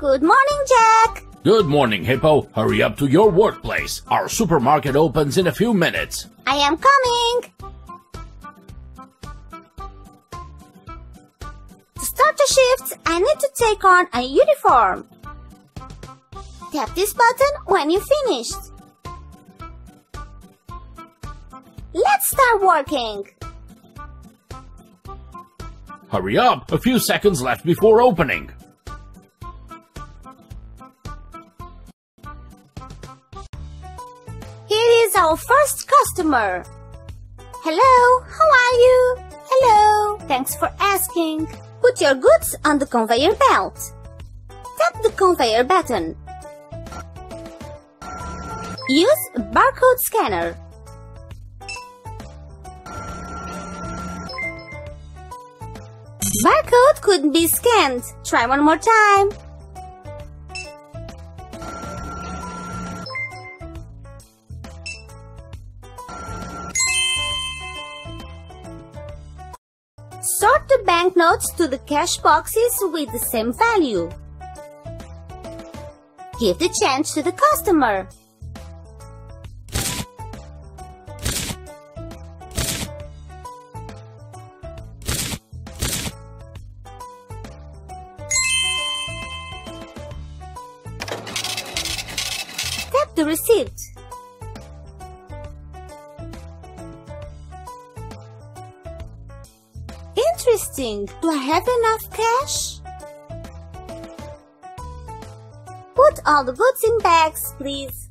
Good morning, Jack. Good morning, Hippo. Hurry up to your workplace. Our supermarket opens in a few minutes. I am coming. To start the shift, I need to take on a uniform. Tap this button when you finished. Let's start working. Hurry up. A few seconds left before opening. Is our first customer. Hello, how are you? Hello, thanks for asking. Put your goods on the conveyor belt. Tap the conveyor button. Use barcode scanner. Barcode couldn't be scanned. Try one more time. Sort the banknotes to the cash boxes with the same value. Give the change to the customer. Tap the receipt. Interesting. Do I have enough cash? Put all the goods in bags, please.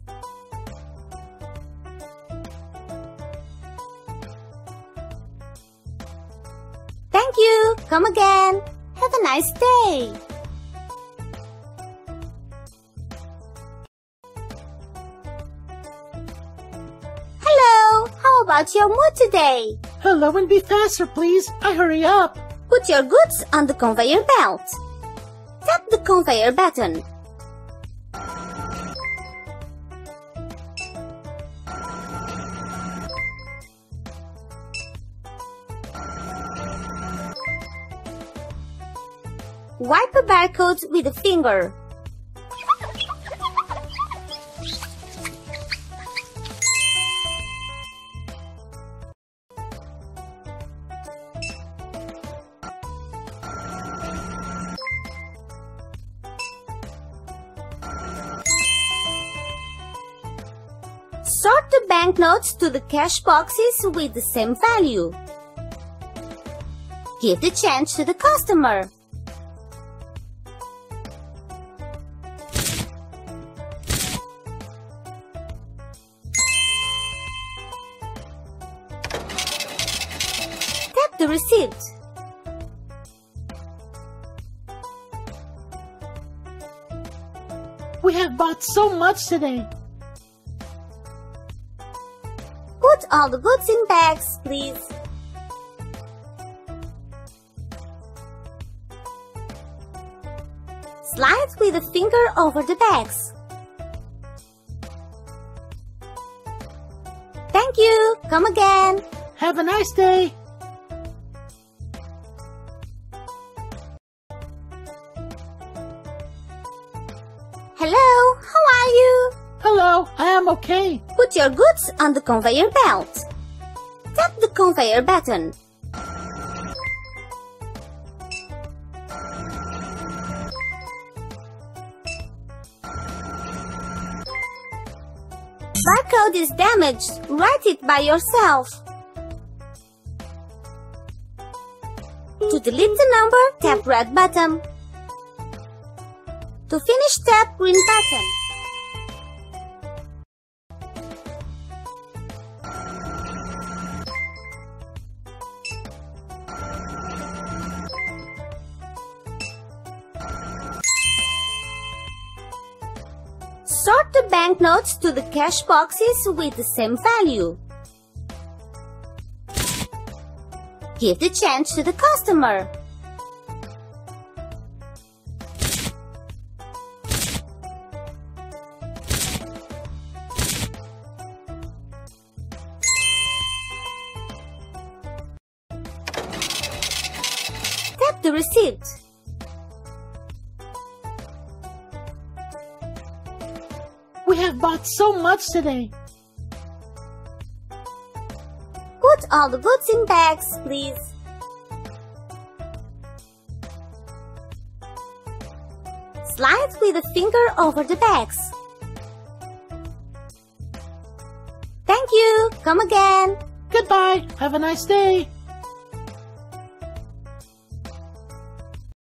Thank you. Come again. Have a nice day. Hello. How about your mood today? Hello and be faster, please. I hurry up. Put your goods on the conveyor belt. Tap the conveyor button. Wipe a barcode with a finger. Sort the banknotes to the cash boxes with the same value. Give the change to the customer. Tap the receipt. We have bought so much today. All the goods in bags, please. Slide with a finger over the bags. Thank you. Come again. Have a nice day. Hello, how are you? Hello, I am okay. Put your goods on the conveyor belt. Tap the conveyor button. Barcode is damaged. Write it by yourself. To delete the number, tap red button. To finish, tap green button. Sort the banknotes to the cash boxes with the same value. Give the change to the customer. Tap the receipt. Have bought so much today. Put all the goods in bags, please. Slide with a finger over the bags. Thank you. Come again. Goodbye. Have a nice day.